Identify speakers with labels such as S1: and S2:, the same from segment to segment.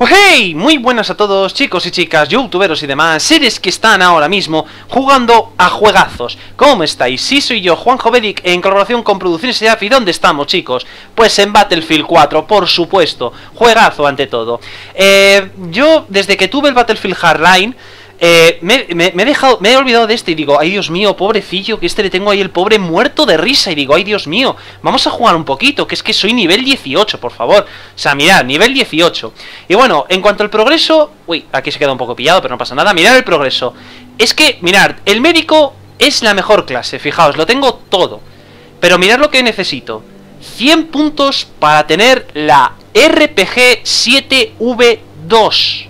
S1: Oh, ¡Hey! Muy buenas a todos, chicos y chicas, youtuberos y demás, seres que están ahora mismo jugando a juegazos. ¿Cómo estáis? Sí, soy yo, Juan Jovedic, en colaboración con Producciones ¿Y ¿Dónde estamos, chicos? Pues en Battlefield 4, por supuesto. Juegazo ante todo. Eh, yo, desde que tuve el Battlefield Hardline... Eh, me, he dejado, me he olvidado de este y digo, ay Dios mío, pobrecillo, que este le tengo ahí el pobre muerto de risa y digo, ay Dios mío, vamos a jugar un poquito, que es que soy nivel 18, por favor. O sea, mirad, nivel 18. Y bueno, en cuanto al progreso, uy, aquí se queda un poco pillado, pero no pasa nada, mirad el progreso. Es que, mirad, el médico es la mejor clase, fijaos, lo tengo todo. Pero mirad lo que necesito. 100 puntos para tener la RPG 7V2.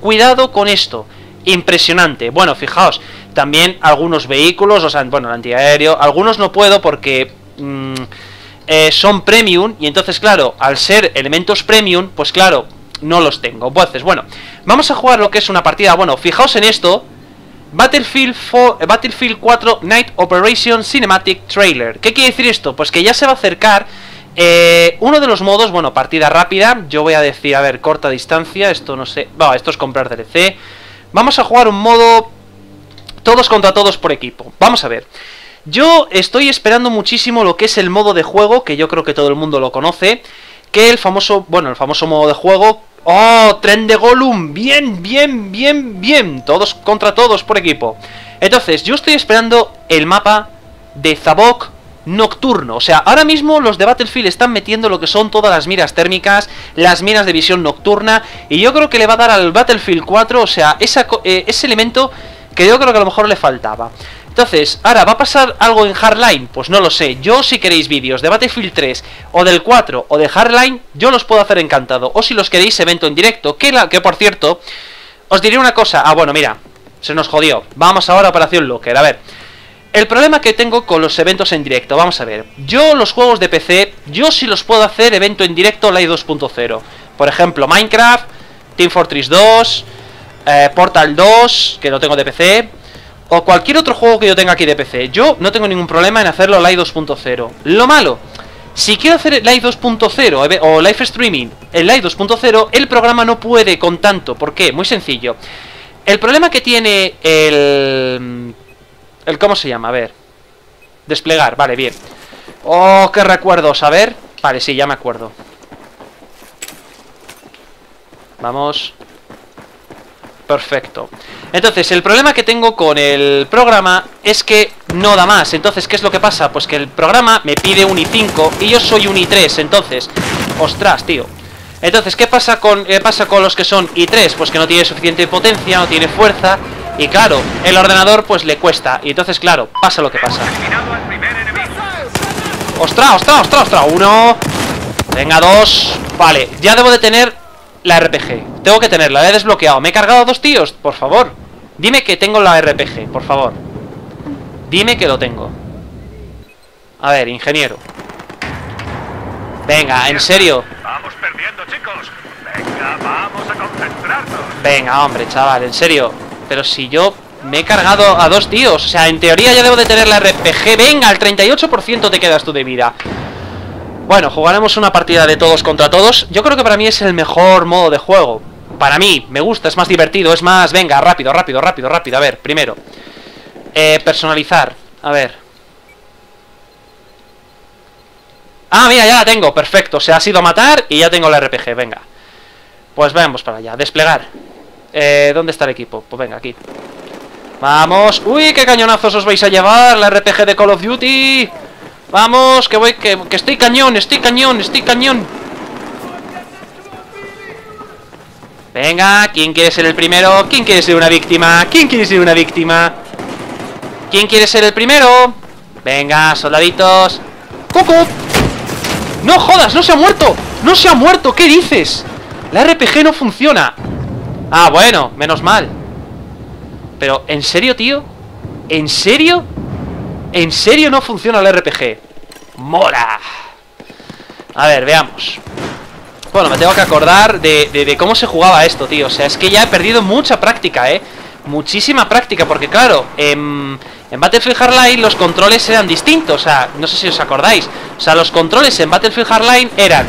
S1: Cuidado con esto impresionante. Bueno, fijaos, también algunos vehículos, o sea, bueno, el antiaéreo, algunos no puedo porque mm, eh, son premium y entonces, claro, al ser elementos premium, pues claro, no los tengo. Entonces, bueno, vamos a jugar lo que es una partida, bueno, fijaos en esto, Battlefield, 4, eh, Battlefield 4 Night Operation Cinematic Trailer. ¿Qué quiere decir esto? Pues que ya se va a acercar eh, uno de los modos, bueno, partida rápida, yo voy a decir, a ver, corta distancia, esto no sé, va, esto es comprar DLC, Vamos a jugar un modo todos contra todos por equipo. Vamos a ver. Yo estoy esperando muchísimo lo que es el modo de juego, que yo creo que todo el mundo lo conoce, que el famoso, bueno, el famoso modo de juego... ¡Oh! Tren de Gollum. Bien, bien, bien, bien. Todos contra todos por equipo. Entonces, yo estoy esperando el mapa de Zabok nocturno. O sea, ahora mismo los de Battlefield están metiendo lo que son todas las miras térmicas, las miras de visión nocturna, y yo creo que le va a dar al Battlefield 4, o sea, eh, ese elemento que yo creo que a lo mejor le faltaba. Entonces, ahora, ¿va a pasar algo en Hardline? Pues no lo sé. Yo si queréis vídeos de Battlefield 3 o del 4 o de Hardline, yo los puedo hacer encantado. O si los queréis, evento en directo. Que, la, que por cierto, os diré una cosa. Ah, bueno, mira, se nos jodió. Vamos ahora a Operación Locker. A ver, el problema que tengo con los eventos en directo, vamos a ver. Yo los juegos de PC, yo sí los puedo hacer evento en directo Live 2.0. Por ejemplo, Minecraft, Team Fortress 2, eh, Portal 2, que no tengo de PC, o cualquier otro juego que yo tenga aquí de PC. Yo no tengo ningún problema en hacerlo Live 2.0. Lo malo, si quiero hacer Live 2.0 o Live Streaming en Live 2.0, el programa no puede con tanto. ¿Por qué? Muy sencillo. El problema que tiene el el cómo se llama, a ver. Desplegar, vale, bien. Oh, qué recuerdos, a ver. Vale, sí, ya me acuerdo. Vamos. Perfecto. Entonces, el problema que tengo con el programa Es que no da más. Entonces, ¿qué es lo que pasa? Pues que el programa me pide un i5 Y yo soy un i3 Entonces, ostras, tío. Entonces, ¿qué pasa con, qué pasa con los que son i3? Pues que no tiene suficiente potencia No tiene fuerza y claro, el ordenador pues le cuesta. Y entonces, claro, pasa lo que pasa. ¡Ostras, ostras, ostras, ostras! Uno. Venga, dos. Vale, ya debo de tener la RPG. Tengo que tenerla, la he desbloqueado. ¿Me he cargado dos tíos? Por favor. Dime que tengo la RPG, por favor. Dime que lo tengo. A ver, ingeniero. Venga, en serio.
S2: Vamos perdiendo, chicos. Venga, vamos a concentrarnos.
S1: Venga, hombre, chaval, en serio. Pero si yo me he cargado a dos tíos O sea, en teoría ya debo de tener la RPG Venga, al 38% te quedas tú de vida. Bueno, jugaremos una partida de todos contra todos. Yo creo que para mí es el mejor modo de juego. Para mí, me gusta, es más divertido Es más, venga, rápido, rápido, rápido, rápido. A ver, primero. Eh, Personalizar, a ver. Ah, mira, ya la tengo, perfecto. Se ha sido matar y ya tengo la RPG, venga. Pues vamos para allá, desplegar eh, ¿Dónde está el equipo? Pues venga, aquí ¡Vamos! ¡Uy, qué cañonazos os vais a llevar! La RPG de Call of Duty ¡Vamos! Que voy, que, que estoy cañón, estoy cañón, estoy cañón Venga, ¿quién quiere ser el primero? ¿Quién quiere ser una víctima? ¿Quién quiere ser una víctima? ¿Quién quiere ser el primero? Venga, soldaditos ¡Coco! ¡No jodas! ¡No se ha muerto! ¡No se ha muerto! ¿Qué dices? La RPG no funciona Ah, bueno, menos mal Pero, ¿en serio, tío? ¿En serio? ¿En serio no funciona el RPG? ¡Mola! A ver, veamos Bueno, me tengo que acordar de, cómo se jugaba esto, tío O sea, es que ya he perdido mucha práctica, ¿eh? Muchísima práctica, porque claro En, en Battlefield Hardline los controles eran distintos O sea, no sé si os acordáis O sea, los controles en Battlefield Hardline eran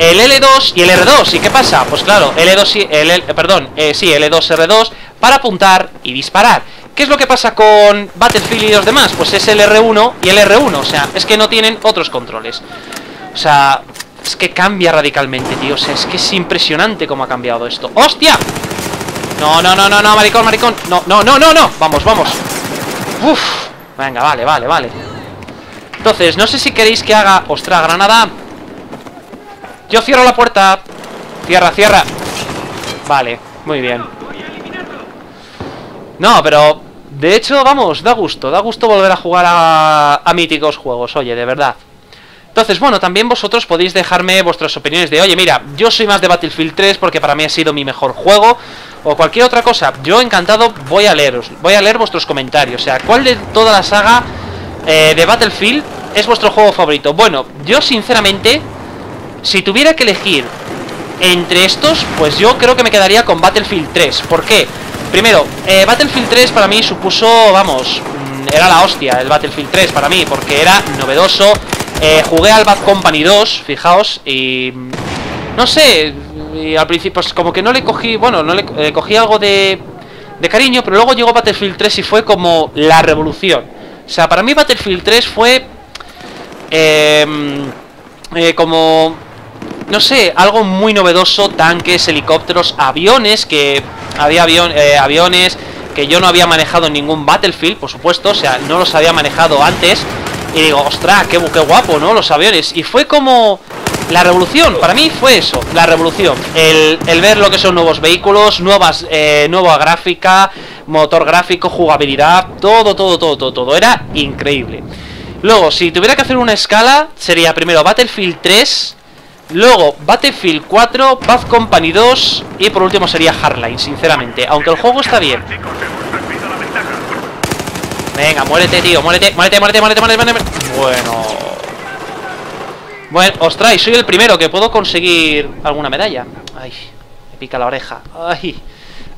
S1: el L2 y el R2. ¿Y qué pasa? Pues claro, L2 y el, L- perdón, eh, sí, L2, R2 para apuntar y disparar. ¿Qué es lo que pasa con Battlefield y los demás? Pues es el R1 y el R1, o sea, es que no tienen otros controles. O sea, es que cambia radicalmente, tío. O sea, es que es impresionante cómo ha cambiado esto. ¡Hostia! No, no, no, no, no, maricón, maricón. No, no, no, no, no. Vamos, vamos. Uf. Venga, vale, vale, vale. Entonces, no sé si queréis que haga... ¡Ostras, granada! Yo cierro la puerta. Cierra, cierra. Vale, muy bien. No, pero... De hecho, vamos, da gusto. Da gusto volver a jugar a, a míticos juegos. Oye, de verdad. Entonces, bueno, también vosotros podéis dejarme vuestras opiniones de, oye, mira, yo soy más de Battlefield 3 porque para mí ha sido mi mejor juego, o cualquier otra cosa. Yo encantado voy a leeros, voy a leer vuestros comentarios. O sea, ¿cuál de toda la saga eh, de Battlefield es vuestro juego favorito? Bueno, yo sinceramente, si tuviera que elegir entre estos, pues yo creo que me quedaría con Battlefield 3. ¿Por qué? Primero, eh, Battlefield 3 para mí supuso, vamos, mm, era la hostia el Battlefield 3 para mí, porque era novedoso. Eh, jugué al Bad Company 2, fijaos, y... mm, No sé, al principio pues como que no le cogí, bueno, no le eh, cogí algo de, de cariño, pero luego llegó Battlefield 3 y fue como la revolución. O sea, para mí Battlefield 3 fue... eh, eh, como no sé, algo muy novedoso, tanques, helicópteros, aviones, que había avión, eh, aviones que yo no había manejado en ningún Battlefield, por supuesto, o sea, no los había manejado antes. Y digo, ostras, qué, qué guapo, ¿no? Los aviones. Y fue como la revolución, para mí fue eso, la revolución. El, el ver lo que son nuevos vehículos, nuevas, eh, nueva gráfica, motor gráfico, jugabilidad, todo, todo, todo, todo, todo. Era increíble. Luego, si tuviera que hacer una escala, sería primero Battlefield 3, luego Battlefield 4, Bad Company 2 y por último sería Hardline, sinceramente. Aunque el juego está bien. Venga, muérete, tío, muérete, muérete, muérete, muérete, muérete, muérete. Bueno. Bueno, ostras, soy el primero que puedo conseguir alguna medalla. Ay, me pica la oreja. Ay,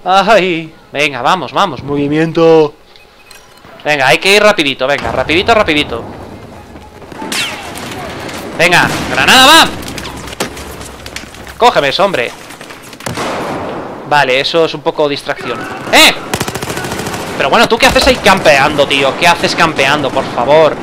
S1: ay. Venga, vamos, vamos. Movimiento. Venga, hay que ir rapidito, venga, rapidito, rapidito. Venga, granada, va. Cógeme, eso, hombre. Vale, eso es un poco distracción. ¡Eh! Pero bueno, ¿tú qué haces ahí campeando, tío? ¿Qué haces campeando, por favor?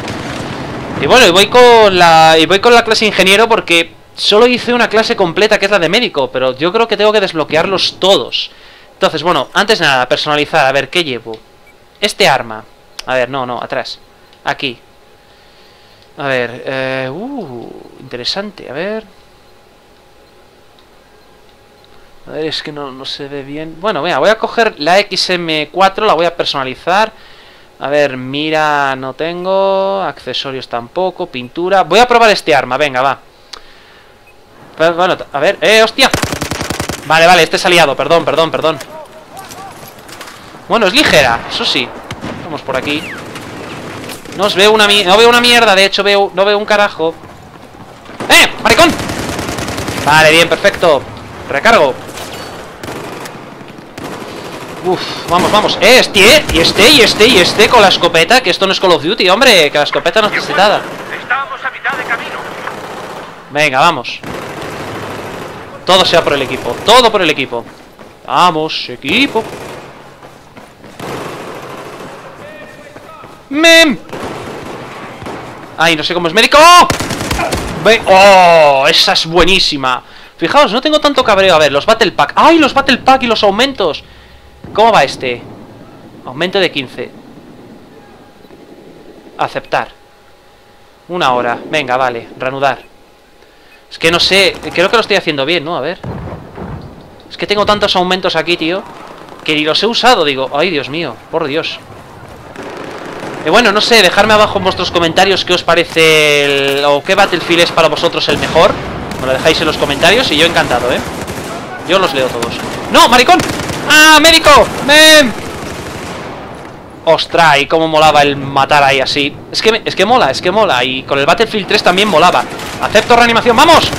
S1: Y bueno, y voy con la. Voy con la clase ingeniero porque solo hice una clase completa que es la de médico, pero yo creo que tengo que desbloquearlos todos. Entonces, bueno, antes nada, personalizar, a ver, ¿qué llevo? Este arma. A ver, no, no, atrás. Aquí. A ver, eh, uh, interesante, a ver. A ver, es que no, no se ve bien. Bueno, venga, voy a coger la XM4, la voy a personalizar. A ver, mira, no tengo. Accesorios tampoco. Pintura. Voy a probar este arma, venga, va. Bueno, a ver. ¡Eh, hostia! Vale, vale, este es aliado. Perdón, perdón, perdón. Bueno, es ligera, eso sí. Vamos por aquí. No os veo una mi- No veo una mierda, de hecho, veo, no veo un carajo. ¡Eh! ¡Maricón! Vale, bien, perfecto. Recargo. Uf, vamos, vamos. ¡Eh, este! Y este, y este, y este con la escopeta. Que esto no es Call of Duty, hombre. Que la escopeta no es necesitada.
S2: Estamos a mitad de camino.
S1: Venga, vamos. Todo sea por el equipo. Todo por el equipo. Vamos, equipo. ¡Mem! Ay, no sé cómo es médico. Ve- ¡Oh! Esa es buenísima. Fijaos, no tengo tanto cabreo. A ver, los Battle Pack. ¡Ay, los Battle Pack y los aumentos! ¿Cómo va este? Aumento de 15. Aceptar. Una hora. Venga, vale. Reanudar. Es que no sé. Creo que lo estoy haciendo bien, ¿no? A ver. Es que tengo tantos aumentos aquí, tío. Que ni los he usado, digo. Ay, Dios mío. Por Dios. Y bueno, no sé, dejadme abajo en vuestros comentarios qué os parece el, o qué Battlefield es para vosotros el mejor. Me lo dejáis en los comentarios y yo encantado, ¿eh? Yo los leo todos. ¡No, maricón! ¡Ah, médico! ¡Mem! Ostras, y cómo molaba el matar ahí así. Es que, es que mola, es que mola. Y con el Battlefield 3 también molaba. Acepto reanimación, ¡vamos!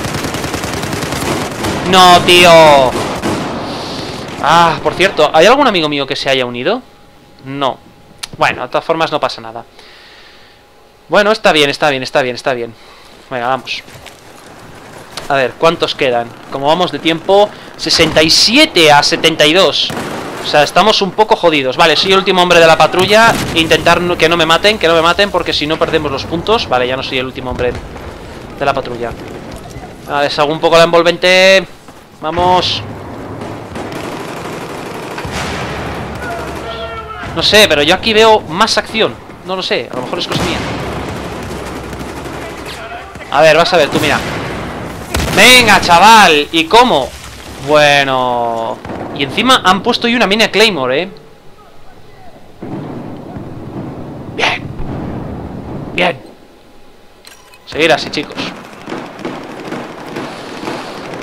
S1: No, tío. Ah, por cierto, ¿hay algún amigo mío que se haya unido? No. Bueno, de todas formas no pasa nada. Bueno, está bien, está bien, está bien, está bien. Venga, vamos. A ver, ¿cuántos quedan? Como vamos de tiempo, 67 a 72. O sea, estamos un poco jodidos. Vale, soy el último hombre de la patrulla. Intentar que no me maten, que no me maten, porque si no perdemos los puntos. Vale, ya no soy el último hombre de la patrulla. A deshago un poco la envolvente. Vamos. No sé, pero yo aquí veo más acción. No lo sé, a lo mejor es cosa mía. A ver, vas a ver, tú mira. Venga, chaval. ¿Y cómo? Bueno... Y encima han puesto ahí una mina Claymore, ¿eh? Bien. Bien. Seguir así, chicos.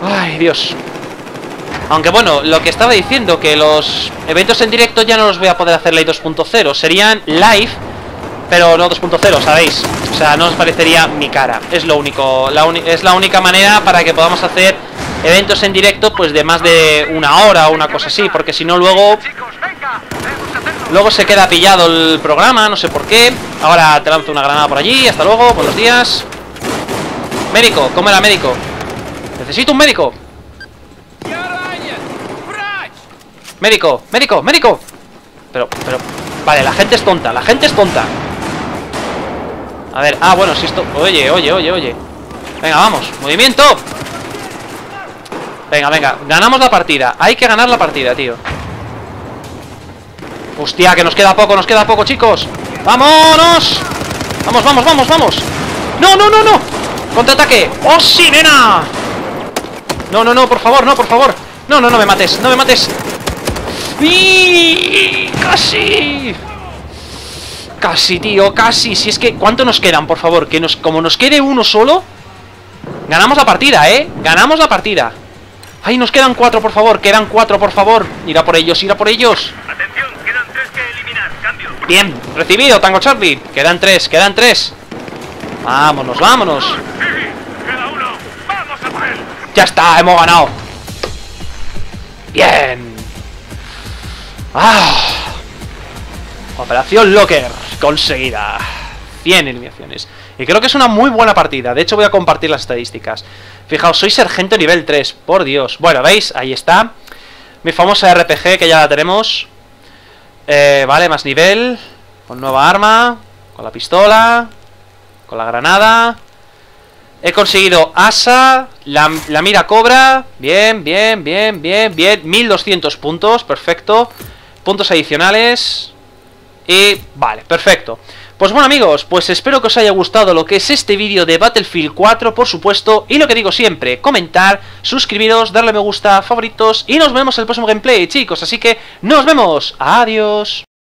S1: Ay, Dios. Aunque bueno, lo que estaba diciendo, que los eventos en directo ya no los voy a poder hacer live 2.0. Serían live, pero no 2.0, ¿sabéis? O sea, no os parecería mi cara. Es lo único, la es la única manera para que podamos hacer eventos en directo pues de más de una hora o una cosa así. Porque si no luego... Luego se queda pillado el programa, no sé por qué. Ahora te lanzo una granada por allí. Hasta luego, buenos días. Médico, ¿cómo era médico? Necesito un médico. Médico, médico, médico Pero, pero, vale, la gente es tonta La gente es tonta A ver, ah, bueno, si esto, oye, oye, oye, oye Venga, vamos, movimiento Venga, venga, ganamos la partida Hay que ganar la partida, tío Hostia, que nos queda poco, nos queda poco, chicos ¡Vámonos! Vamos, vamos, vamos, vamos ¡No, no, no, no! ¡Contraataque! ¡Oh, sí, nena! No, no, no, por favor, no, por favor No, no, no me mates, no me mates ¡Y! ¡Casi! Casi, tío, casi. Si es que, ¿cuánto nos quedan, por favor? Que nos, como nos quede uno solo Ganamos la partida, ¿eh? Ganamos la partida. ¡Ay, nos quedan cuatro, por favor! Quedan cuatro, por favor. Irá por ellos, irá por ellos.
S2: Atención, quedan tres que eliminar, cambio.
S1: Bien, recibido, Tango Charlie. Quedan tres, quedan tres. Vámonos, vámonos.
S2: Queda uno, vamos a por él.
S1: Ya está, hemos ganado. Bien. ¡Ah! Operación Locker conseguida. 100 eliminaciones. Y creo que es una muy buena partida. De hecho voy a compartir las estadísticas. Fijaos, soy sargento nivel 3 Por Dios. Bueno, ¿veis? Ahí está. Mi famosa RPG que ya la tenemos. Eh, Vale, más nivel. Con nueva arma. Con la pistola. Con la granada. He conseguido Asa, la, la, mira cobra. Bien, bien, bien, bien, bien. 1200 puntos, perfecto. Puntos adicionales Y vale, perfecto. Pues bueno amigos, pues espero que os haya gustado lo que es este vídeo de Battlefield 4 Por supuesto, y lo que digo siempre Comentar, suscribiros, darle me gusta, favoritos. Y nos vemos en el próximo gameplay chicos. Así que nos vemos, adiós